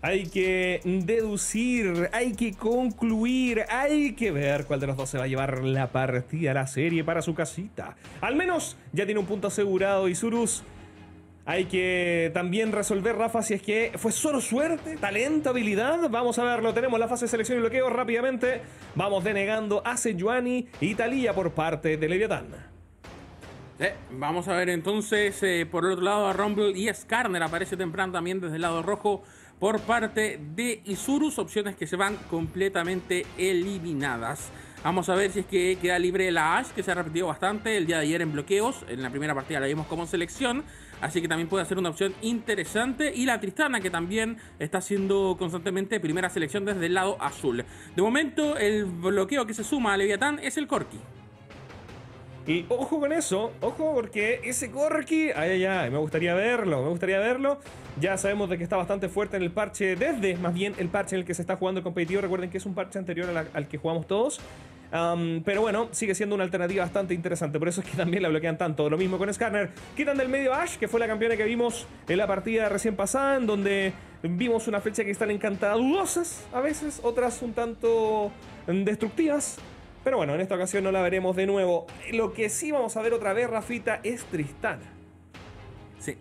Hay que deducir, hay que concluir, hay que ver cuál de los dos se va a llevar la partida, la serie para su casita. Al menos ya tiene un punto asegurado Isurus. Hay que también resolver, Rafa, si es que fue solo suerte, talento, habilidad. Vamos a verlo. Tenemos la fase de selección y bloqueo rápidamente. Vamos denegando a Sejuani y Talía por parte de Leviatán. vamos a ver entonces eh, por el otro lado a Rumble y Skarner aparece temprano también desde el lado rojo por parte de Isurus, opciones que se van completamente eliminadas. Vamos a ver si es que queda libre la Ash, que se ha repetido bastante el día de ayer en bloqueos. En la primera partida la vimos como selección, así que también puede ser una opción interesante. Y la Tristana, que también está siendo constantemente primera selección desde el lado azul. De momento, el bloqueo que se suma a Leviatán es el Corki. Y ojo con eso, ojo porque ese Corki, ay, ay, ay, me gustaría verlo, me gustaría verlo. Ya sabemos de que está bastante fuerte en el parche, desde más bien el parche en el que se está jugando el competitivo. Recuerden que es un parche anterior al, que jugamos todos. pero bueno, sigue siendo una alternativa bastante interesante. Por eso es que también la bloquean tanto. Lo mismo con Scanner. Quitan del medio Ash, que fue la campeona que vimos en la partida recién pasada, en donde vimos una flecha que están encantada dudosas a veces, otras un tanto destructivas. Pero bueno, en esta ocasión no la veremos de nuevo. Lo que sí vamos a ver otra vez, Rafita, es Tristana. Sí.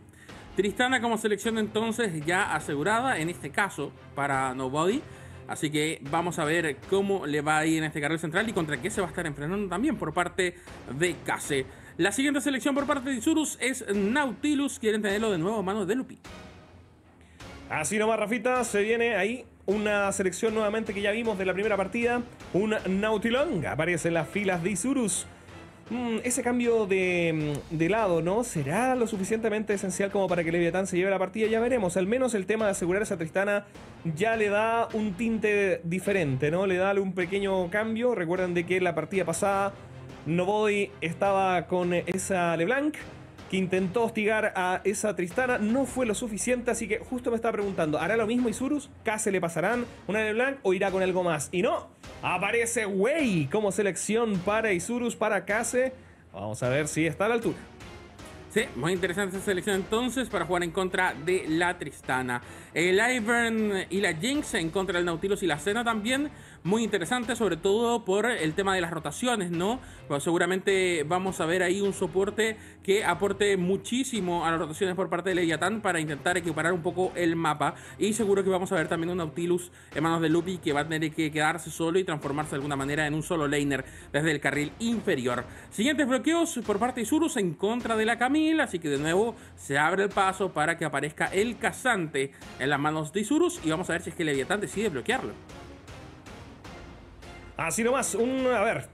Tristana como selección entonces ya asegurada, en este caso, para Nobody. Así que vamos a ver cómo le va a ir en este carril central y contra qué se va a estar enfrentando también por parte de Case. La siguiente selección por parte de Isurus es Nautilus. Quieren tenerlo de nuevo a manos de Lupi. Así nomás, Rafita, se viene ahí una selección nuevamente que ya vimos de la primera partida. Un Nautilong aparece en las filas de Isurus. Mm, ese cambio de, mm, de, lado, ¿no? ¿Será lo suficientemente esencial como para que Leviatán se lleve la partida? Ya veremos. Al menos el tema de asegurar esa Tristana ya le da un tinte diferente, ¿no? Le da un pequeño cambio. Recuerden de que la partida pasada Nobody estaba con esa LeBlanc que intentó hostigar a esa Tristana no fue lo suficiente, así que justo me estaba preguntando, ¿hará lo mismo Isurus? ¿Case le pasarán una de blanc o irá con algo más? Y no, aparece Wei como selección para Isurus, para Case. Vamos a ver si está a la altura. Sí, muy interesante esa selección entonces para jugar en contra de la Tristana. El Ivern y la Jinx en contra del Nautilus y la Cena también muy interesante, sobre todo por el tema de las rotaciones, ¿no? Pues seguramente vamos a ver ahí un soporte que aporte muchísimo a las rotaciones por parte de Leviathan para intentar equiparar un poco el mapa. Y seguro que vamos a ver también un Nautilus en manos de Lupi que va a tener que quedarse solo y transformarse de alguna manera en un solo laner desde el carril inferior. Siguientes bloqueos por parte de Isurus en contra de la Camila, así que de nuevo se abre el paso para que aparezca el cazante en las manos de Isurus y vamos a ver si es que Leviathan decide bloquearlo. Así nomás, un, a ver,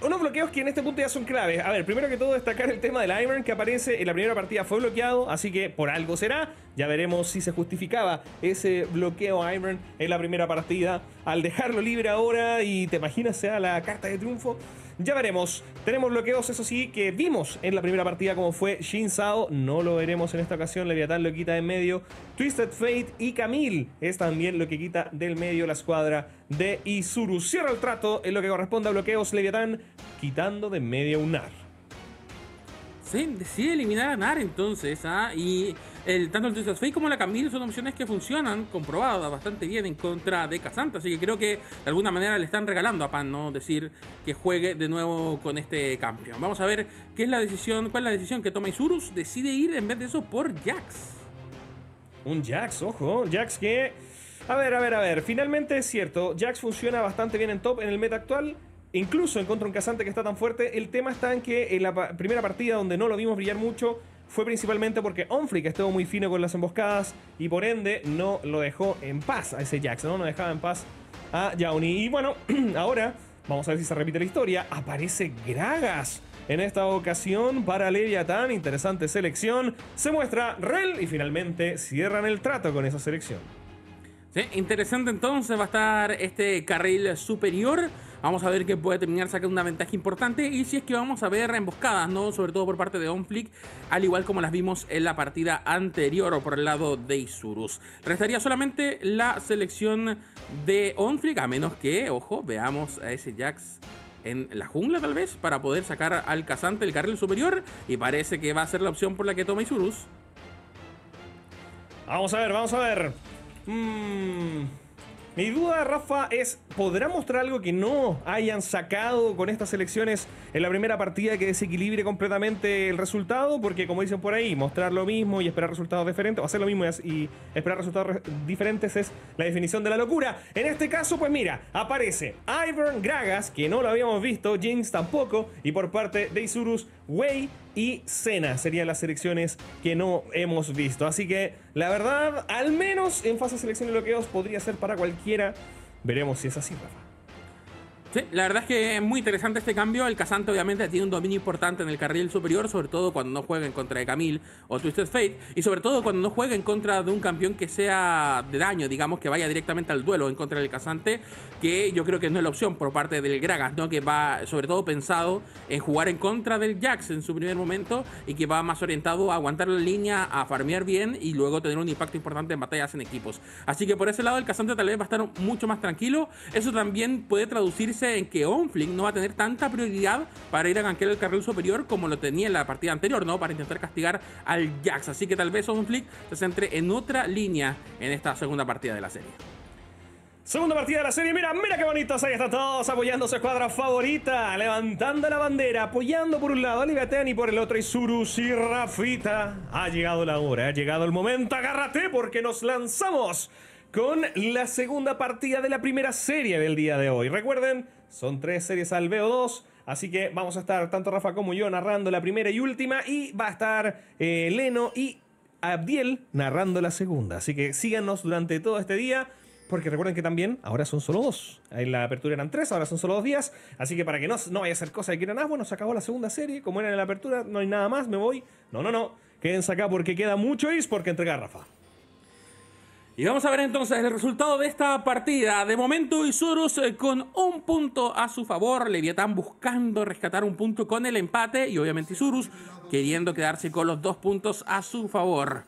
unos bloqueos que en este punto ya son claves. A ver, primero que todo destacar el tema del Iron que aparece en la primera partida fue bloqueado, así que por algo será. Ya veremos si se justificaba ese bloqueo Iron en la primera partida al dejarlo libre ahora y te imaginas sea la carta de triunfo. Ya veremos. Tenemos bloqueos, eso sí, que vimos en la primera partida como fue Shin Sao. No lo veremos en esta ocasión. Leviatán lo quita en medio. Twisted Fate y Camille es también lo que quita del medio la escuadra de Isuru. Cierra el trato en lo que corresponde a bloqueos Leviatán, quitando de medio un Nar. Sí, decide eliminar a Nar entonces. ¿ah? Y el, tanto el Twisted como la Camille son opciones que funcionan, comprobadas bastante bien en contra de Casanta. Así que creo que de alguna manera le están regalando a Pan, ¿no? Decir que juegue de nuevo con este campeón. Vamos a ver qué es la decisión, cuál es la decisión que toma Isurus. Decide ir en vez de eso por Jax. Un Jax, ojo. Jax que. A ver, a ver, a ver. Finalmente es cierto. Jax funciona bastante bien en top en el meta actual. Incluso en contra un casante que está tan fuerte. El tema está en que en la primera partida donde no lo vimos brillar mucho fue principalmente porque Onfric estuvo muy fino con las emboscadas y por ende no lo dejó en paz a ese Jax, ¿no? No dejaba en paz a Yauni. Y bueno, ahora vamos a ver si se repite la historia. Aparece Gragas. En esta ocasión para Leviathan, interesante selección. Se muestra Rel y finalmente cierran el trato con esa selección. Sí, interesante entonces va a estar este carril superior. Vamos a ver que puede terminar sacando una ventaja importante y si es que vamos a ver emboscadas, ¿no? Sobre todo por parte de Onflick, al igual como las vimos en la partida anterior o por el lado de Isurus. Restaría solamente la selección de Onflick, a menos que, ojo, veamos a ese Jax en la jungla tal vez para poder sacar al cazante del carril superior y parece que va a ser la opción por la que toma Isurus. Vamos a ver, vamos a ver. Mmm. Mi duda, Rafa, es, ¿podrá mostrar algo que no hayan sacado con estas elecciones en la primera partida que desequilibre completamente el resultado? Porque como dicen por ahí, mostrar lo mismo y esperar resultados diferentes, o hacer lo mismo y esperar resultados diferentes es la definición de la locura. En este caso, pues mira, aparece Ivern Gragas, que no lo habíamos visto, Jinx tampoco, y por parte de Isurus, Wei y Cena serían las selecciones que no hemos visto. Así que la verdad, al menos en fase de selección y bloqueos podría ser para cualquiera. Veremos si es así, Rafa. Sí, la verdad es que es muy interesante este cambio. El Casante obviamente tiene un dominio importante en el carril superior, sobre todo cuando no juega en contra de Camille o Twisted Fate, y sobre todo cuando no juega en contra de un campeón que sea de daño, digamos que vaya directamente al duelo en contra del Casante, que yo creo que no es la opción por parte del Gragas, ¿no? que va sobre todo pensado en jugar en contra del Jax en su primer momento y que va más orientado a aguantar la línea, a farmear bien y luego tener un impacto importante en batallas en equipos. Así que por ese lado el Casante tal vez va a estar mucho más tranquilo. Eso también puede traducirse en que Onflink no va a tener tanta prioridad para ir a gankear el carril superior como lo tenía en la partida anterior, ¿no? Para intentar castigar al Jax. Así que tal vez Onflink se centre en otra línea en esta segunda partida de la serie. Segunda partida de la serie, mira, mira qué bonitos, ahí están todos apoyando su escuadra favorita, levantando la bandera, apoyando por un lado a Ligaten y por el otro Isurus y Rafita. Ha llegado la hora, ha llegado el momento, agárrate porque nos lanzamos con la segunda partida de la primera serie del día de hoy. Recuerden, son tres series al VO2. Así que vamos a estar tanto Rafa como yo narrando la primera y última. Y va a estar eh, Leno y Abdiel narrando la segunda. Así que síganos durante todo este día. Porque recuerden que también ahora son solo dos. En la apertura eran tres, ahora son solo dos días. Así que para que no, no vaya a ser cosa de que quieran, ah, bueno, se acabó la segunda serie. Como era en la apertura, no hay nada más, me voy. No, no, no. Quédense acá porque queda mucho is porque entregar Rafa. Y vamos a ver entonces el resultado de esta partida. De momento Isurus eh, con un punto a su favor. Leviatán buscando rescatar un punto con el empate. Y obviamente Isurus queriendo quedarse con los dos puntos a su favor.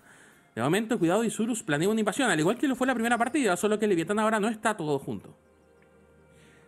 De momento, cuidado, Isurus planea una invasión, al igual que lo fue la primera partida, solo que Leviatán ahora no está todo junto.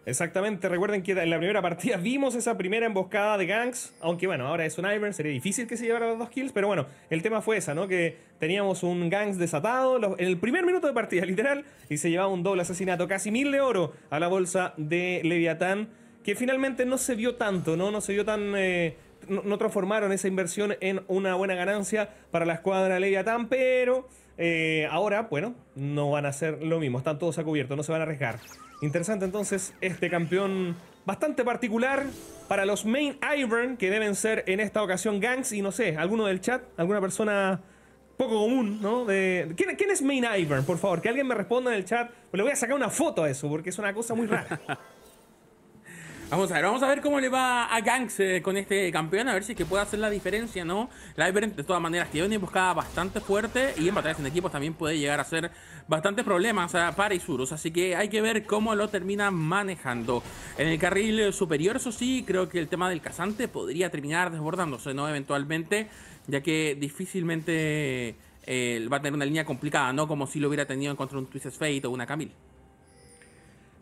Exactamente, recuerden que en la primera partida vimos esa primera emboscada de gangs, aunque bueno, ahora es un Ivern, sería difícil que se llevara los dos kills, pero bueno, el tema fue esa, ¿no? Que teníamos un gangs desatado en el primer minuto de partida, literal, y se llevaba un doble asesinato, casi mil de oro a la bolsa de Leviatán, que finalmente no se vio tanto, ¿no? No se vio tan... Eh, no, transformaron esa inversión en una buena ganancia para la escuadra Leviatán, pero eh, ahora, bueno, no van a hacer lo mismo, están todos a cubierto, no se van a arriesgar. Interesante entonces este campeón bastante particular para los main Ivern que deben ser en esta ocasión gangs y no sé, alguno del chat, alguna persona poco común, ¿no? De, ¿quién, ¿Quién es main Ivern? Por favor, que alguien me responda en el chat. Pues le voy a sacar una foto a eso porque es una cosa muy rara. Vamos a ver, vamos a ver cómo le va a Gangs eh, con este campeón, a ver si que puede hacer la diferencia, ¿no? La de todas maneras tiene una emboscada bastante fuerte y en batallas en equipos también puede llegar a ser bastantes problemas para Isurus, así que hay que ver cómo lo termina manejando. En el carril superior, eso sí, creo que el tema del cazante podría terminar desbordándose, ¿no? Eventualmente, ya que difícilmente eh, va a tener una línea complicada, ¿no? Como si lo hubiera tenido en contra de un Twisted Fate o una Camille.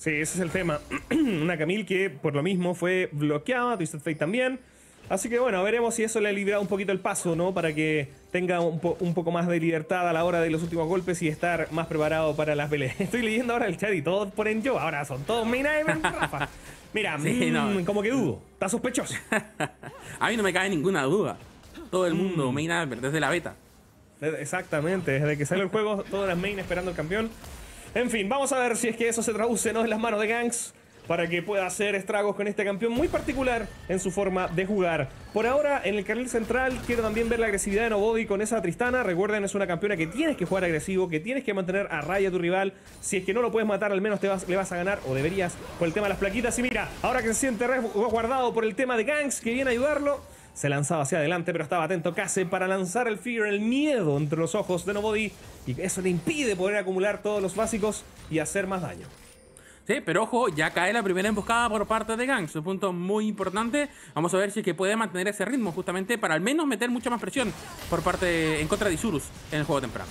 Sí, ese es el tema. una Camille que por lo mismo fue bloqueada, Twisted Fate también. Así que bueno, veremos si eso le ha librado un poquito el paso, ¿no? Para que tenga un, poco más de libertad a la hora de los últimos golpes y estar más preparado para las peleas. Estoy leyendo ahora el chat y todos ponen yo. Ahora son todos main Rafa. Mira, mm, como que dudo. Está sospechoso. a mí no me cae ninguna duda. Todo el mundo mm. main desde la beta. Exactamente, desde que sale el juego, todas las main esperando el campeón. En fin, vamos a ver si es que eso se traduce ¿no? en las manos de Gangs para que pueda hacer estragos con este campeón muy particular en su forma de jugar. Por ahora, en el carril central, quiero también ver la agresividad de Nobody con esa Tristana. Recuerden, es una campeona que tienes que jugar agresivo, que tienes que mantener a raya a tu rival. Si es que no lo puedes matar, al menos te vas, le vas a ganar, o deberías, por el tema de las plaquitas. Y mira, ahora que se siente guardado por el tema de Gangs, que viene a ayudarlo, se lanzaba hacia adelante, pero estaba atento Case para lanzar el Fear, el miedo entre los ojos de Nobody. Y eso le impide poder acumular todos los básicos y hacer más daño. Sí, pero ojo, ya cae la primera emboscada por parte de Gangs. Un punto muy importante. Vamos a ver si es que puede mantener ese ritmo justamente para al menos meter mucha más presión por parte en contra de Isurus en el juego temprano.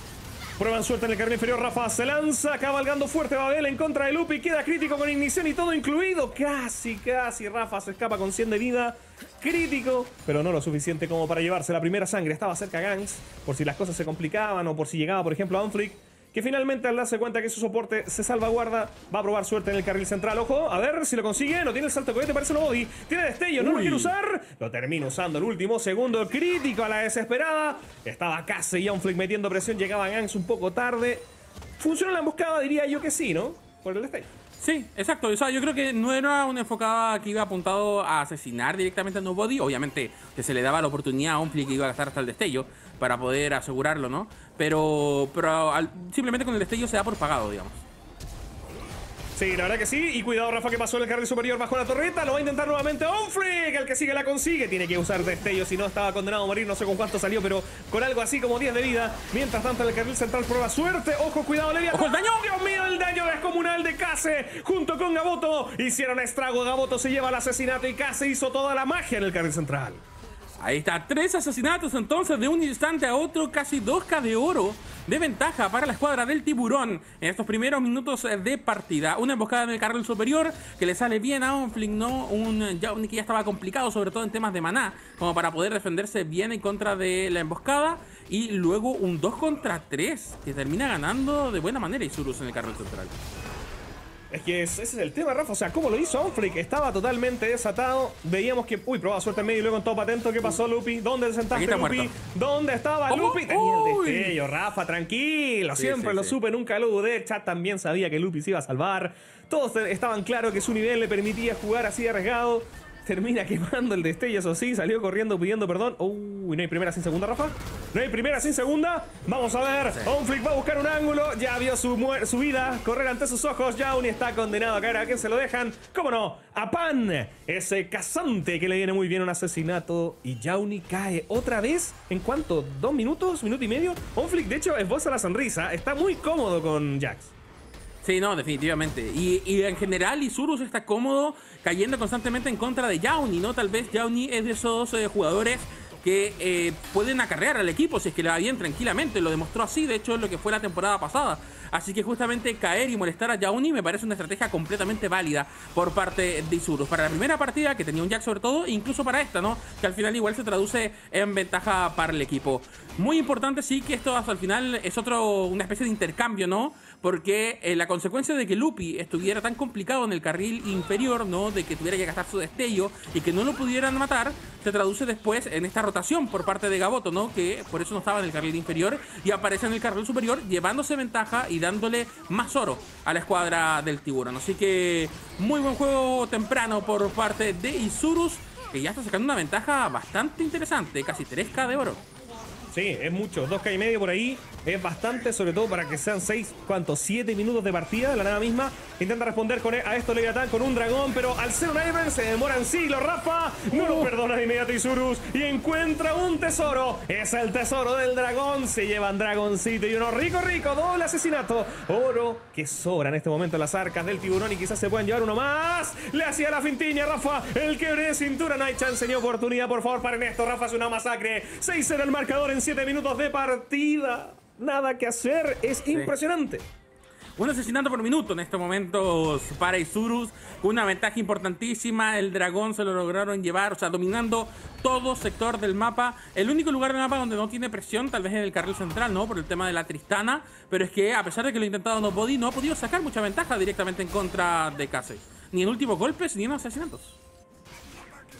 Prueban suerte en el carril inferior. Rafa se lanza, cabalgando fuerte Babel en contra de Lupi. Queda crítico con ignición y todo incluido. Casi, casi. Rafa se escapa con 100 de vida. Crítico, pero no lo suficiente como para llevarse la primera sangre. Estaba cerca Gangs, por si las cosas se complicaban o por si llegaba, por ejemplo, a Unflick que finalmente al darse cuenta que su soporte se salvaguarda, va a probar suerte en el carril central. Ojo, a ver si lo consigue. No tiene el salto de cohete, parece no body. Tiene destello, no lo quiere usar. Lo termina usando el último segundo. Crítico a la desesperada. Estaba casi ya un flick metiendo presión. Llegaba Gans un poco tarde. ¿Funciona la emboscada? Diría yo que sí, ¿no? Por el destello. Sí, exacto. O sea, yo creo que no era una enfocada que iba apuntado a asesinar directamente a Nobody. Obviamente que se le daba la oportunidad a un flick que iba a gastar hasta el destello para poder asegurarlo, ¿no? Pero, pero simplemente con el destello se da por pagado, digamos. Sí, la verdad que sí. Y cuidado, Rafa, que pasó en el carril superior bajo la torreta. Lo va a intentar nuevamente Onfreak. El que sigue la consigue. Tiene que usar destello. Si no, estaba condenado a morir. No sé con cuánto salió, pero con algo así como 10 de vida. Mientras tanto, en el carril central prueba suerte. Ojo, cuidado, Levia. ¡Ojo el daño! ¡Dios mío, el daño descomunal de Case! Junto con Gaboto. Hicieron estrago. Gaboto se lleva el asesinato y Case hizo toda la magia en el carril central. Ahí está, tres asesinatos entonces de un instante a otro, casi 2K de oro de ventaja para la escuadra del tiburón en estos primeros minutos de partida. Una emboscada en el carril superior que le sale bien a Onfling, ¿no? Un Jauni que ya estaba complicado, sobre todo en temas de maná, como para poder defenderse bien en contra de la emboscada. Y luego un 2 contra 3 que termina ganando de buena manera Isurus en el carril central. Es que ese es el tema, Rafa. O sea, ¿cómo lo hizo Onflick? Estaba totalmente desatado. Veíamos que. Uy, probaba suerte en medio y luego en top atento. ¿Qué pasó, Lupi? ¿Dónde sentaste, Lupi? ¿Dónde estaba Lupi? Tenía el destello, Rafa, tranquilo. Siempre lo supe, nunca lo dudé. Chat también sabía que Lupi se iba a salvar. Todos estaban claros que su nivel le permitía jugar así arriesgado. Termina quemando el destello, eso sí, salió corriendo pidiendo perdón. Uy, no hay primera sin segunda, Rafa. No hay primera sin segunda. Vamos a ver. Onflick va a buscar un ángulo. Ya vio su, su vida correr ante sus ojos. Jauni está condenado a caer. ¿A quién se lo dejan? ¿Cómo no? A Pan. Ese cazante que le viene muy bien un asesinato. Y Jauni cae otra vez. ¿En cuánto? ¿Dos minutos? ¿Minuto y medio? Onflick, de hecho, esboza la sonrisa. Está muy cómodo con Jax. Sí, no, definitivamente. Y, en general, Isurus está cómodo cayendo constantemente en contra de Yauni, ¿no? Tal vez Yauni es de esos eh, jugadores que eh, pueden acarrear al equipo si es que le va bien tranquilamente. Lo demostró así, de hecho, lo que fue la temporada pasada. Así que justamente caer y molestar a Yauni me parece una estrategia completamente válida por parte de Isurus. Para la primera partida, que tenía un Jack sobre todo, incluso para esta, ¿no? Que al final igual se traduce en ventaja para el equipo. Muy importante, sí, que esto hasta el final es otro, una especie de intercambio, ¿no? Porque eh, la consecuencia de que Lupi estuviera tan complicado en el carril inferior, ¿no? De que tuviera que gastar su destello y que no lo pudieran matar, se traduce después en esta rotación por parte de Gaboto, ¿no? Que por eso no estaba en el carril inferior y aparece en el carril superior llevándose ventaja y dándole más oro a la escuadra del tiburón. Así que muy buen juego temprano por parte de Isurus, que ya está sacando una ventaja bastante interesante, casi 3k de oro. Sí, es mucho. 2K y medio por ahí. Es bastante, sobre todo para que sean 6, ¿cuántos? 7 minutos de partida de la nada misma. Intenta responder con, e, a esto Leviatán con un dragón, pero al ser un Iron se demoran siglos. Rafa no lo perdona de inmediato Isurus y encuentra un tesoro. Es el tesoro del dragón. Se llevan dragoncito y uno rico, rico. Doble asesinato. Oro que sobra en este momento en las arcas del tiburón y quizás se puedan llevar uno más. Le hacía la fintiña, Rafa. El quebre de cintura. No hay chance ni oportunidad. Por favor, paren esto. Rafa es una masacre. 6 en el marcador en 7 minutos de partida. Nada que hacer. Es impresionante. Un asesinato por minuto en estos momentos para Isurus, una ventaja importantísima. El dragón se lo lograron llevar, o sea, dominando todo sector del mapa. El único lugar del mapa donde no tiene presión, tal vez en el carril central, ¿no? Por el tema de la Tristana. Pero es que, a pesar de que lo ha intentado no body, no ha podido sacar mucha ventaja directamente en contra de Case. Ni en últimos golpes, ni en asesinatos.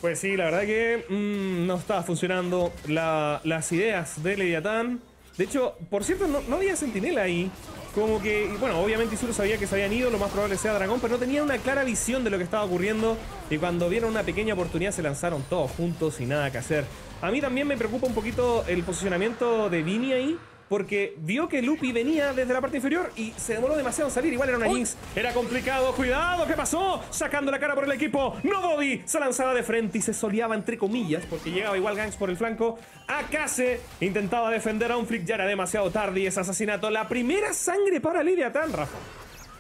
Pues sí, la verdad que mm, no estaba funcionando las ideas de Leviatán. De hecho, por cierto, no, había sentinela ahí. Como que, bueno, obviamente Isuru sabía que se habían ido, lo más probable sea Dragón, pero no tenía una clara visión de lo que estaba ocurriendo. Y cuando vieron una pequeña oportunidad se lanzaron todos juntos y nada que hacer. A mí también me preocupa un poquito el posicionamiento de Vini ahí porque vio que Lupi venía desde la parte inferior y se demoró demasiado en salir. Igual era una Jinx. Era complicado. ¡Cuidado! ¿Qué pasó? Sacando la cara por el equipo. No Body se lanzaba de frente y se soleaba entre comillas porque llegaba igual Gangs por el flanco. Akase intentaba defender a un flick. Ya era demasiado tarde y ese asesinato. La primera sangre para Lidia Tan, Rafa.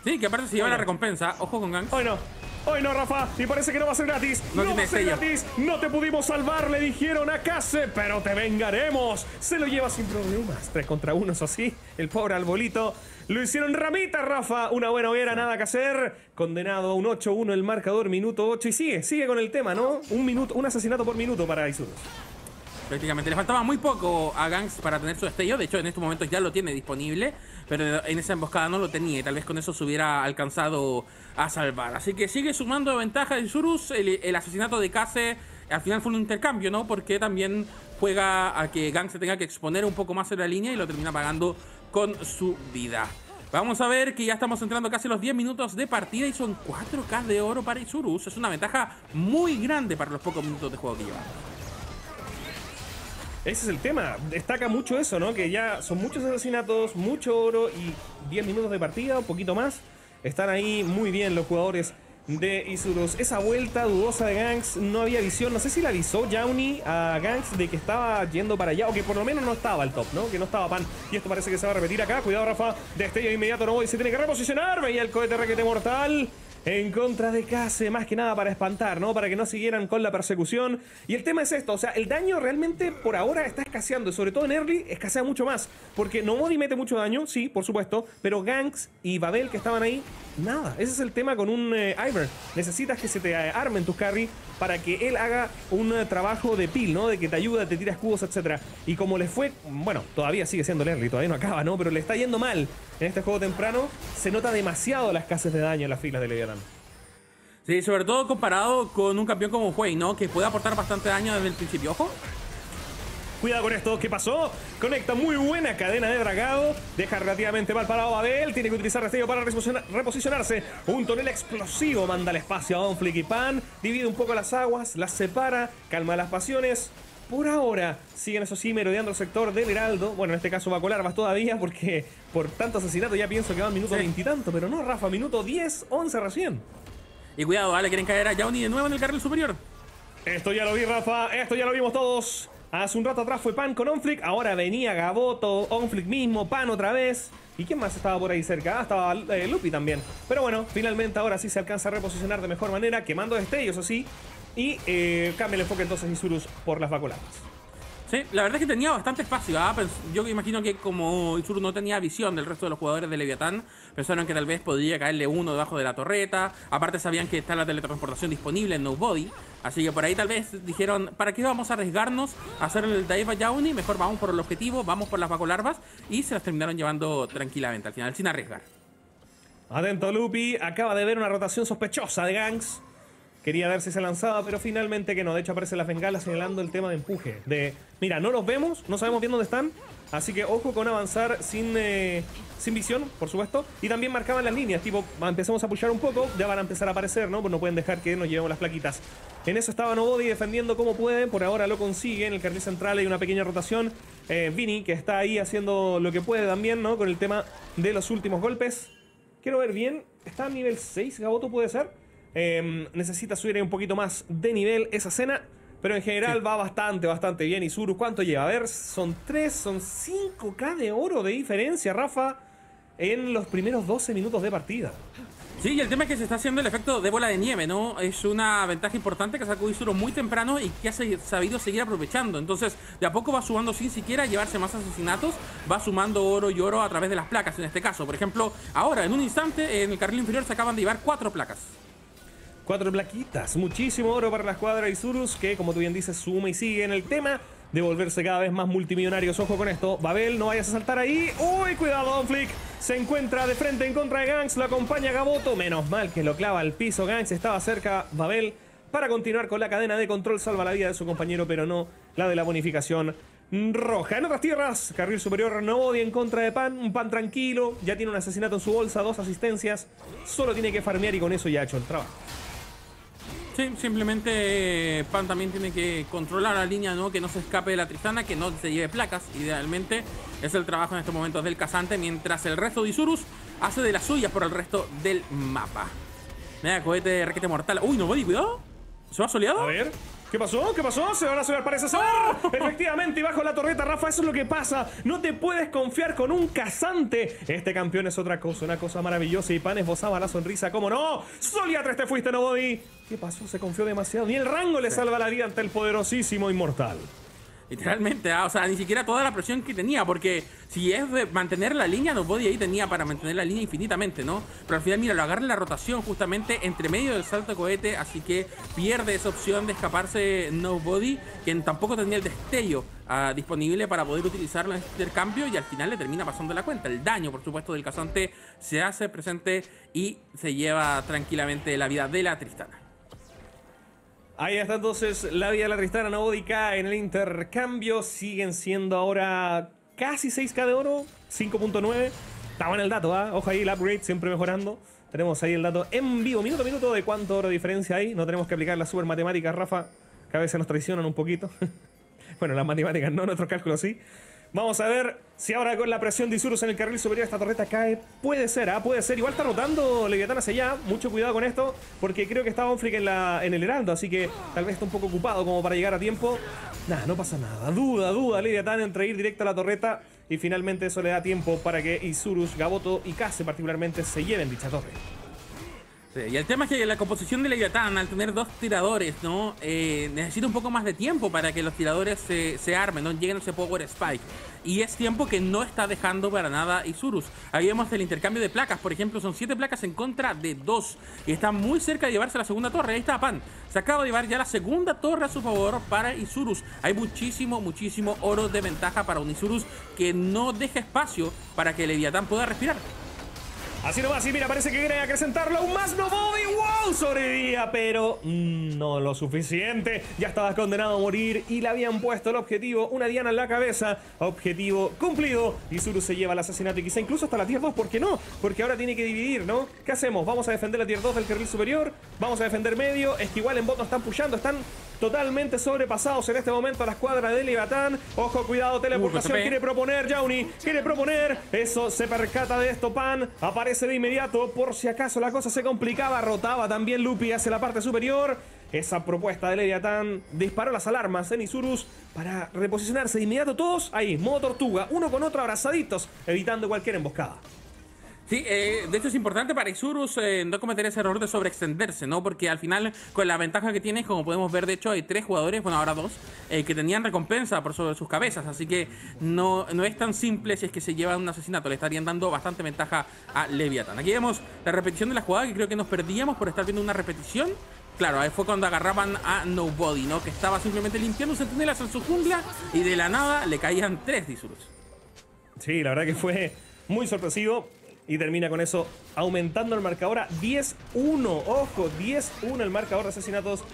Sí, que aparte se lleva la recompensa. Ojo con Gangs. Hoy no. Hoy no, Rafa. Y parece que no va a ser gratis. No, va a ser gratis. No te pudimos salvar, le dijeron a Case, pero te vengaremos. Se lo lleva sin problemas. Tres contra uno, eso sí. El pobre albolito. Lo hicieron ramita, Rafa. Una buena hoguera, nada que hacer. Condenado a un 8-1 el marcador, minuto 8. Y sigue, sigue con el tema, ¿no? Un minuto, un asesinato por minuto para Isurus. Prácticamente. Le faltaba muy poco a Gangs para tener su destello. De hecho, en estos momentos ya lo tiene disponible. Pero en esa emboscada no lo tenía. Y tal vez con eso se hubiera alcanzado a salvar. Así que sigue sumando ventaja de Surus. El, asesinato de Kase al final fue un intercambio, ¿no? Porque también juega a que Gangs se tenga que exponer un poco más en la línea y lo termina pagando con su vida. Vamos a ver que ya estamos entrando casi los 10 minutos de partida y son 4K de oro para Isurus. Es una ventaja muy grande para los pocos minutos de juego que lleva. Ese es el tema. Destaca mucho eso, ¿no? Que ya son muchos asesinatos, mucho oro y 10 minutos de partida, un poquito más. Están ahí muy bien los jugadores de Isurus. Esa vuelta dudosa de Gangs, no había visión. No sé si la avisó Jauni a Gangs de que estaba yendo para allá o que por lo menos no estaba al top, ¿no? Que no estaba pan. Y esto parece que se va a repetir acá. Cuidado, Rafa. Destello inmediato, no voy. Se tiene que reposicionar. Veía el cohete requete mortal en contra de Case, más que nada para espantar, ¿no? Para que no siguieran con la persecución. Y el tema es esto, o sea, el daño realmente por ahora está escaseando, y sobre todo en early escasea mucho más, porque Nomodi mete mucho daño, sí, por supuesto, pero Ganks y Babel que estaban ahí, nada. Ese es el tema con un eh, Iver. Necesitas que se te armen tus carry para que él haga un eh, trabajo de pil, ¿no? De que te ayuda, te tira escudos, etc. Y como le fue, bueno, todavía sigue siendo el early, todavía no acaba, ¿no? Pero le está yendo mal en este juego temprano, se nota demasiado la escasez de daño en las filas de Leviathan. Sí, sobre todo comparado con un campeón como Huey, ¿no? Que puede aportar bastante daño desde el principio. Ojo. Cuidado con esto, ¿qué pasó? Conecta muy buena cadena de dragado. Deja relativamente mal parado a Abel. Tiene que utilizar destello para reposicionarse. Un tonel explosivo manda el espacio a Don Flick y Pan. Divide un poco las aguas, las separa, calma las pasiones. Por ahora siguen eso sí merodeando el sector del Heraldo. Bueno, en este caso va a colar más todavía porque por tanto asesinato ya pienso que va a minuto veintitanto. Pero no, Rafa, minuto 10, 11 recién. Y cuidado, vale, quieren caer a Yauni de nuevo en el carril superior. Esto ya lo vi, Rafa. Esto ya lo vimos todos. Hace un rato atrás fue Pan con Onflick. Ahora venía Gaboto, Onflick mismo, Pan otra vez. ¿Y quién más estaba por ahí cerca? Ah, estaba eh, Lupi también. Pero bueno, finalmente ahora sí se alcanza a reposicionar de mejor manera, quemando destellos, así. Y eh, cambia el enfoque entonces Isurus por las vaculadas. Sí, la verdad es que tenía bastante espacio. ¿ah? Yo imagino que como Isuru no tenía visión del resto de los jugadores de Leviatán, pensaron que tal vez podría caerle uno debajo de la torreta. Aparte sabían que está la teletransportación disponible en Nobody. Así que por ahí tal vez dijeron, ¿para qué vamos a arriesgarnos a hacer el dive a Yauni? Mejor vamos por el objetivo, vamos por las vacolarvas. Y se las terminaron llevando tranquilamente al final, sin arriesgar. Atento Lupi, acaba de ver una rotación sospechosa de gangs. Quería ver si se lanzaba, pero finalmente que no. De hecho, aparece la bengala señalando el tema de empuje. De, mira, no los vemos, no sabemos bien dónde están. Así que ojo con avanzar sin, eh, sin visión, por supuesto. Y también marcaban las líneas, tipo, empezamos a pushar un poco, ya van a empezar a aparecer, ¿no? Pues no pueden dejar que nos llevemos las plaquitas. En eso estaba Nobody defendiendo como puede, por ahora lo consigue. En el carril central hay una pequeña rotación. Eh, Vini, que está ahí haciendo lo que puede también, ¿no? Con el tema de los últimos golpes. Quiero ver bien, está a nivel 6, Gaboto puede ser. Em, necesita subir un poquito más de nivel esa escena. Pero en general va bastante, bastante bien. Y Surus, ¿cuánto lleva? A ver, son 3, son 5k de oro de diferencia, Rafa, en los primeros 12 minutos de partida. Sí, y el tema es que se está haciendo el efecto de bola de nieve, ¿no? Es una ventaja importante que sacó Isuro muy temprano y que ha sabido seguir aprovechando. Entonces, de a poco va sumando sin siquiera llevarse más asesinatos, va sumando oro y oro a través de las placas en este caso. Por ejemplo, ahora, en un instante, en el carril inferior se acaban de llevar cuatro placas. Cuatro plaquitas, muchísimo oro para la escuadra Isurus, que como tú bien dices, suma y sigue en el tema de volverse cada vez más multimillonarios. Ojo con esto, Babel, no vayas a saltar ahí. ¡Uy, cuidado, Don Flick! Se encuentra de frente en contra de Gangs, lo acompaña Gaboto. Menos mal que lo clava al piso. Gangs estaba cerca, Babel, para continuar con la cadena de control. Salva la vida de su compañero, pero no la de la bonificación roja. En otras tierras, carril superior Nobody en contra de Pan. Un Pan tranquilo, ya tiene un asesinato en su bolsa, dos asistencias. Solo tiene que farmear y con eso ya ha hecho el trabajo. Sí, simplemente eh, Pan también tiene que controlar la línea, ¿no? Que no se escape de la Tristana, que no se lleve placas. Idealmente es el trabajo en estos momentos del cazante, mientras el resto de Isurus hace de las suyas por el resto del mapa. Mira, cohete de raquete mortal. Uy, no, voy, cuidado. ¿Se va soleado? A ver. ¿Qué pasó? ¿Qué pasó? Se van a subir, parece ser. Efectivamente, y bajo la torreta, Rafa, eso es lo que pasa. No te puedes confiar con un cazante. Este campeón es otra cosa, una cosa maravillosa. Y Pan esbozaba la sonrisa, ¿cómo no? Soliatres te fuiste, Nobody. ¿Qué pasó? Se confió demasiado. Ni el rango le salva la vida ante el poderosísimo inmortal. Literalmente, ah, o sea, ni siquiera toda la presión que tenía, porque si es de mantener la línea, Nobody ahí tenía para mantener la línea infinitamente, ¿no? Pero al final, mira, lo agarra la rotación justamente entre medio del salto de cohete, así que pierde esa opción de escaparse Nobody, quien tampoco tenía el destello ah, disponible para poder utilizarlo en este intercambio y al final le termina pasando la cuenta. El daño, por supuesto, del casante se hace presente y se lleva tranquilamente la vida de la Tristana. Ahí está entonces la vida de la Tristana Nobódica en el intercambio. Siguen siendo ahora casi 6k de oro, 5.9. Estaba en el dato, ¿ah? Ojo ahí, el upgrade siempre mejorando. Tenemos ahí el dato en vivo, minuto a minuto, de cuánto oro de diferencia hay. No tenemos que aplicar las super matemáticas, Rafa, que a veces nos traicionan un poquito. bueno, las matemáticas no, nuestros cálculos sí. Vamos a ver si ahora con la presión de Isurus en el carril superior esta torreta cae. Puede ser, ¿ah? puede ser. Igual está rotando Leviatán hacia allá. Mucho cuidado con esto, porque creo que está Onflick en, en el Heraldo, así que tal vez está un poco ocupado como para llegar a tiempo. Nada, no pasa nada. Duda, duda Leviatán entre ir directo a la torreta y finalmente eso le da tiempo para que Isurus, Gaboto y Kase particularmente se lleven dicha torre y el tema es que la composición de Leviatán, al tener dos tiradores, ¿no? Eh, necesita un poco más de tiempo para que los tiradores se, armen, ¿no? Lleguen a ese Power Spike. Y es tiempo que no está dejando para nada Isurus. Ahí vemos el intercambio de placas, por ejemplo, son 7 placas en contra de 2. Y está muy cerca de llevarse la segunda torre. Ahí está Pan. Se acaba de llevar ya la segunda torre a su favor para Isurus. Hay muchísimo, muchísimo oro de ventaja para un Isurus que no deja espacio para que Leviatán pueda respirar. Así nomás, y mira, parece que quiere acrecentarlo aún más. No Bobby, wow, sobrevivía, pero no lo suficiente. Ya estaba condenado a morir y le habían puesto el objetivo, una diana en la cabeza. Objetivo cumplido. Y Zuru se lleva el asesinato y quizá incluso hasta la tier 2, ¿por qué no? Porque ahora tiene que dividir, ¿no? ¿Qué hacemos? ¿Vamos a defender la tier 2 del carril superior? ¿Vamos a defender medio? Es que igual en bot no están pushando, están totalmente sobrepasados en este momento a la escuadra de Leviatán. Ojo, cuidado, teleportación. quiere proponer, Jauni. Quiere proponer. Eso se percata de esto, Pan. Aparece de inmediato. Por si acaso la cosa se complicaba. Rotaba también Lupi hacia la parte superior. Esa propuesta de Leviatán disparó las alarmas en Isurus para reposicionarse de inmediato todos ahí, modo tortuga, uno con otro abrazaditos, evitando cualquier emboscada. Sí, eh, de hecho es importante para Isurus eh, no cometer ese error de sobreextenderse, ¿no? Porque al final, con la ventaja que tiene, como podemos ver, de hecho hay tres jugadores, bueno, ahora dos, eh, que tenían recompensa por sobre sus cabezas. Así que no, no es tan simple si es que se llevan un asesinato. Le estarían dando bastante ventaja a Leviathan. Aquí vemos la repetición de la jugada, que creo que nos perdíamos por estar viendo una repetición. Claro, ahí fue cuando agarraban a Nobody, ¿no? Que estaba simplemente limpiando centinelas en su jungla y de la nada le caían tres Isurus. Sí, la verdad que fue muy sorpresivo. Y termina con eso aumentando el marcador a 10-1. Ojo, 10-1 el marcador de asesinatos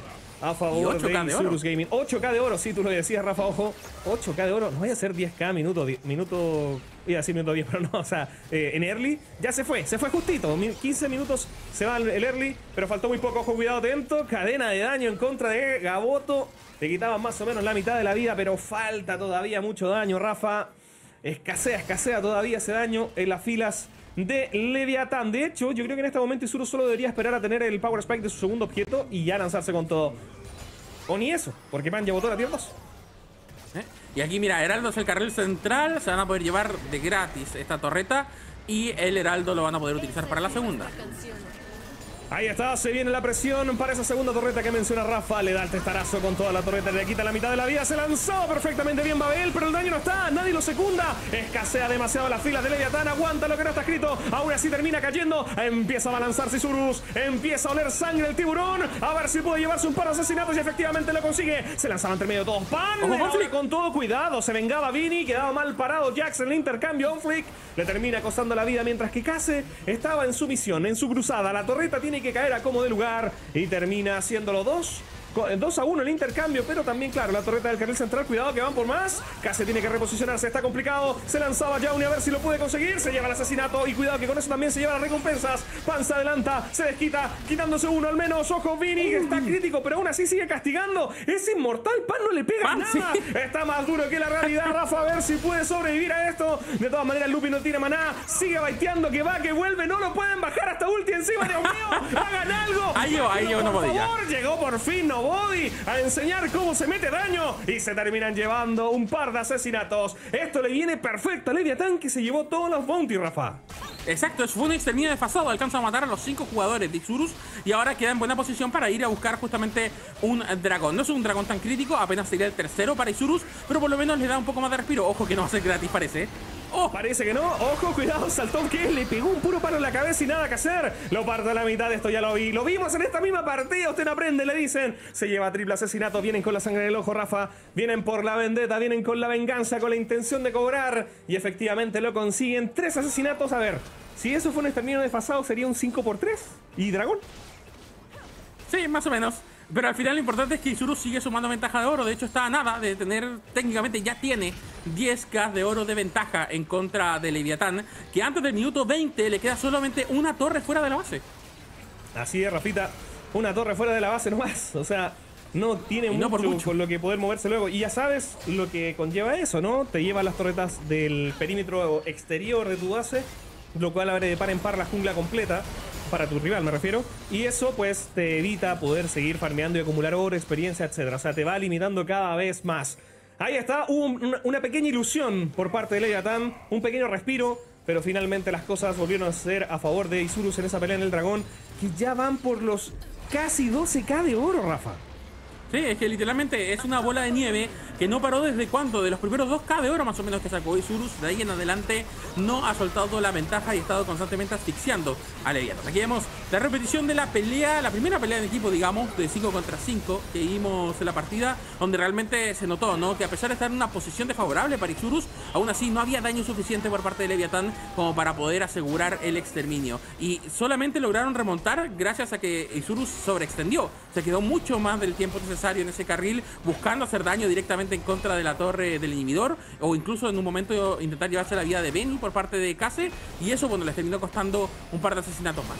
a favor de Isurus Gaming. 8K de oro, sí, tú lo decías, Rafa, ojo. 8K de oro, no voy a hacer 10K minuto, minuto, iba a decir minuto 10, pero no, o sea, eh, en early ya se fue, se fue justito. 15 minutos se va el early, pero faltó muy poco, ojo, cuidado atento. Cadena de daño en contra de Gaboto. Le quitaban más o menos la mitad de la vida, pero falta todavía mucho daño, Rafa. Escasea, escasea todavía ese daño en las filas de Leviatán. De hecho, yo creo que en este momento Isuru solo debería esperar a tener el Power Spike de su segundo objeto y ya lanzarse con todo. O ni eso, porque Pan ya botó la tier 2. ¿Eh? Y aquí, mira, Heraldo es el carril central. Se van a poder llevar de gratis esta torreta. Y el Heraldo lo van a poder utilizar para la segunda. Ahí está, se viene la presión para esa segunda torreta que menciona Rafa. Le da el testarazo con toda la torreta, le quita la mitad de la vida. Se lanzó perfectamente bien Babel, pero el daño no está. Nadie lo secunda. Escasea demasiado las filas de Leviatán. Aguanta lo que no está escrito. Ahora sí termina cayendo. Empieza a balanzarse Isurus. Empieza a oler sangre el tiburón. A ver si puede llevarse un par de asesinatos y efectivamente lo consigue. Se lanzaba entre medio todos. ¡Pan! con todo cuidado. Se vengaba Vini. Quedaba mal parado Jax en el intercambio. Flick le termina costando la vida mientras que Case estaba en su misión, en su cruzada. La torreta tiene que caer a como de lugar y termina haciéndolo dos 2 a 1 el intercambio, pero también, claro, la torreta del carril central, cuidado que van por más. Casi tiene que reposicionarse, está complicado. Se lanzaba Jauni a ver si lo puede conseguir. Se lleva el asesinato y cuidado que con eso también se lleva las recompensas. Panza adelanta, se desquita, quitándose uno al menos. Ojo, Vini, que está crítico, pero aún así sigue castigando. Es inmortal, Pan no le pega nada. Está más duro que la realidad, Rafa, a ver si puede sobrevivir a esto. De todas maneras, Lupi no tiene maná. Sigue baiteando, que va, que vuelve. No lo pueden bajar hasta ulti encima, Dios mío. Hagan algo. Ahí yo, ahí yo no podía. llegó por fin, no Body a enseñar cómo se mete daño y se terminan llevando un par de asesinatos. Esto le viene perfecto a Leviathan que se llevó todos los bounty, Rafa. Exacto, fue un exterminio desfasado. Alcanza a matar a los cinco jugadores de Isurus y ahora queda en buena posición para ir a buscar justamente un dragón. No es un dragón tan crítico, apenas sería el tercero para Isurus, pero por lo menos le da un poco más de respiro. Ojo que no va a ser gratis, parece. Oh, parece que no. Ojo, cuidado, saltó que le pegó un puro palo en la cabeza y nada que hacer. Lo parte a la mitad, esto ya lo vi. Lo vimos en esta misma partida. Usted no aprende, le dicen. Se lleva triple asesinato. Vienen con la sangre del ojo, Rafa. Vienen por la vendetta, vienen con la venganza, con la intención de cobrar. Y efectivamente lo consiguen. Tres asesinatos. A ver, si eso fue un exterminio desfasado, sería un 5 por 3 ¿Y dragón? Sí, más o menos. Pero al final lo importante es que Isurus sigue sumando ventaja de oro. De hecho, está a nada de tener, técnicamente ya tiene 10k de oro de ventaja en contra de Leviatán. Que antes del minuto 20 le queda solamente una torre fuera de la base. Así es, Rafita. Una torre fuera de la base nomás. O sea, no tiene mucho, por mucho, lo que poder moverse luego. Y ya sabes lo que conlleva eso, ¿no? Te lleva las torretas del perímetro exterior de tu base, lo cual abre de par en par la jungla completa para tu rival, me refiero. Y eso pues te evita poder seguir farmeando y acumular oro, experiencia, etc. O sea, te va limitando cada vez más. Ahí está, hubo una pequeña ilusión por parte de Leviathan, un pequeño respiro, pero finalmente las cosas volvieron a ser a favor de Isurus en esa pelea en el dragón, que ya van por los casi 12k de oro, Rafa. Sí, es que literalmente es una bola de nieve que no paró desde cuánto, de los primeros 2K de oro más o menos que sacó Isurus, de ahí en adelante no ha soltado la ventaja y ha estado constantemente asfixiando a Leviathan. Aquí vemos la repetición de la pelea, la primera pelea de equipo, digamos, de 5 contra 5 que vimos en la partida, donde realmente se notó, ¿no? Que a pesar de estar en una posición desfavorable para Isurus, aún así no había daño suficiente por parte de Leviathan como para poder asegurar el exterminio. Y solamente lograron remontar gracias a que Isurus sobreextendió. Se quedó mucho más del tiempo necesario en ese carril buscando hacer daño directamente en contra de la torre del inhibidor o incluso en un momento intentar llevarse la vida de Benny por parte de Kase y eso bueno les terminó costando un par de asesinatos más.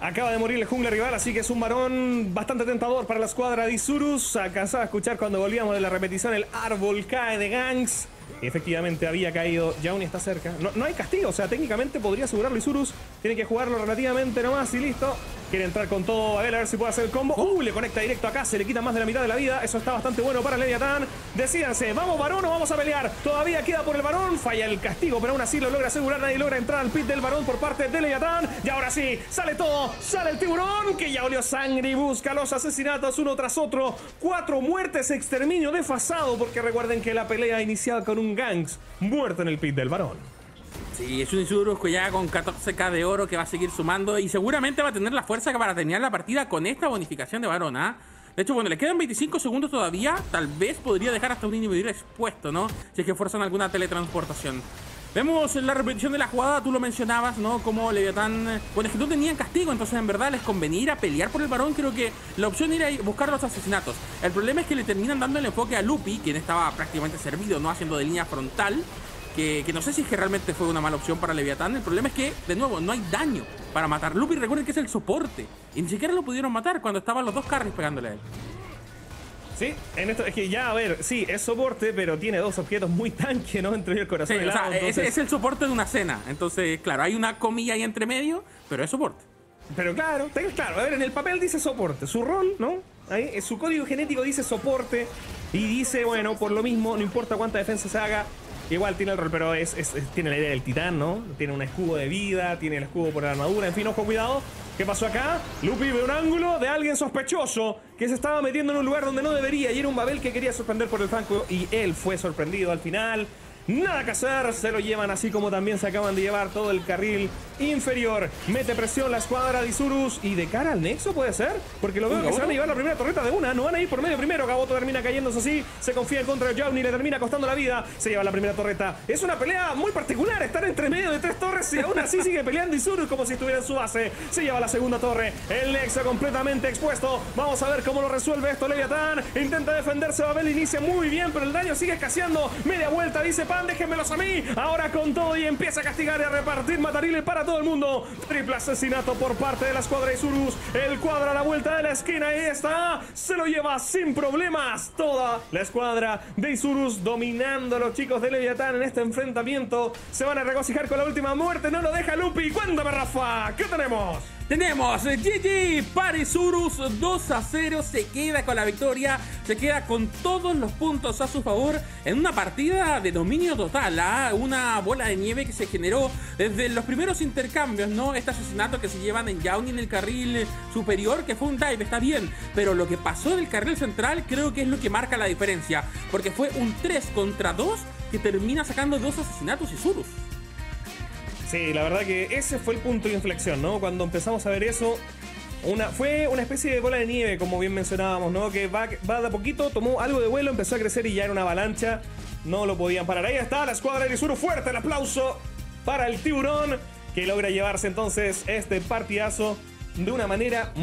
Acaba de morir el jungla rival, así que es un varón bastante tentador para la escuadra de Isurus. Alcanzaba a escuchar cuando volvíamos de la repetición el árbol cae de Gangs. Efectivamente había caído, Yauni está cerca. No, no hay castigo, o sea, técnicamente podría asegurarlo Isurus. Tiene que jugarlo relativamente nomás y listo. Quiere entrar con todo a ver a ver si puede hacer el combo. Uh, le conecta directo acá, se le quita más de la mitad de la vida. Eso está bastante bueno para Leviatán. Decídanse, ¿vamos varón o vamos a pelear? Todavía queda por el varón. Falla el castigo, pero aún así lo logra asegurar. Nadie logra entrar al pit del varón por parte de Leviatán. Y ahora sí, sale todo. Sale el tiburón que ya olió sangre y busca los asesinatos uno tras otro. Cuatro muertes, exterminio desfasado. Porque recuerden que la pelea iniciado con un gangs muerto en el pit del varón. Sí, es un Isurus que ya con 14k de oro que va a seguir sumando y seguramente va a tener la fuerza para terminar la partida con esta bonificación de varón, ¿ah? De hecho, bueno, le quedan 25 segundos todavía, tal vez podría dejar hasta un inhibidor expuesto, ¿no? Si es que fuerzan alguna teletransportación. Vemos la repetición de la jugada, tú lo mencionabas, ¿no? Como Leviatán... Bueno, es que no tenían castigo, entonces en verdad les convenía ir a pelear por el varón. Creo que la opción era buscar los asesinatos. El problema es que le terminan dando el enfoque a Lupi, quien estaba prácticamente servido, ¿no? Haciendo de línea frontal que, no sé si es que realmente fue una mala opción para Leviatán. El problema es que, de nuevo, no hay daño para matar. Lupi, recuerden que es el soporte. Y ni siquiera lo pudieron matar cuando estaban los dos carries pegándole a él. Sí, en esto es que ya, a ver, sí, es soporte, pero tiene dos objetos muy tanque, ¿no? Entre el corazón y el o es, el soporte de una cena. Entonces, claro, hay una comilla ahí entre medio, pero es soporte. Pero claro, claro, a ver, en el papel dice soporte. Su rol, ¿no? Ahí, su código genético dice soporte. Y dice, bueno, por lo mismo, no importa cuánta defensa se haga, Igual tiene el rol, pero es, tiene la idea del titán, ¿no? Tiene un escudo de vida, tiene el escudo por la armadura. En fin, ojo, cuidado. ¿Qué pasó acá? Lupi ve un ángulo de alguien sospechoso que se estaba metiendo en un lugar donde no debería y era un Babel que quería sorprender por el flanco y él fue sorprendido al final. Nada que hacer, se lo llevan así como también se acaban de llevar todo el carril inferior. Mete presión la escuadra de Isurus y de cara al Nexo puede ser, porque lo veo que se van a llevar la primera torreta de una, no van a ir por medio primero. Gaboto termina cayéndose así, se confía en contra de Johnny, le termina costando la vida, se lleva la primera torreta. Es una pelea muy particular, estar entre medio de tres torres y aún así sigue peleando Isurus como si estuviera en su base. Se lleva la segunda torre, el Nexo completamente expuesto. Vamos a ver cómo lo resuelve esto Leviatán. Intenta defenderse, Babel inicia muy bien, pero el daño sigue escaseando. Media vuelta, dice Pan, déjenmelos a mí. Ahora con todo y empieza a castigar y a repartir matariles para todo el mundo. Triple asesinato por parte de la escuadra Isurus. El cuadra a la vuelta de la esquina y está. Se lo lleva sin problemas. Toda la escuadra de Isurus dominando a los chicos de Leviatán en este enfrentamiento. Se van a regocijar con la última muerte. No lo deja Lupi. Cuéntame, Rafa. ¿Qué tenemos? Tenemos GG Parisurus 2 a 0. Se queda con la victoria. Se queda con todos los puntos a su favor en una partida de dominio total. ¿ah? Una bola de nieve que se generó desde los primeros intercambios, ¿no? Este asesinato que se llevan en Yauni en el carril superior, que fue un dive, está bien. Pero lo que pasó del carril central creo que es lo que marca la diferencia. Porque fue un 3 contra 2 que termina sacando dos asesinatos y Surus. Sí, la verdad que ese fue el punto de inflexión, ¿no? Cuando empezamos a ver eso, una, fue una especie de bola de nieve, como bien mencionábamos, ¿no? Que va, va de a poquito, tomó algo de vuelo, empezó a crecer y ya era una avalancha. No lo podían parar. Ahí está la escuadra de Sur. Fuerte el aplauso para el tiburón, que logra llevarse entonces este partidazo de una manera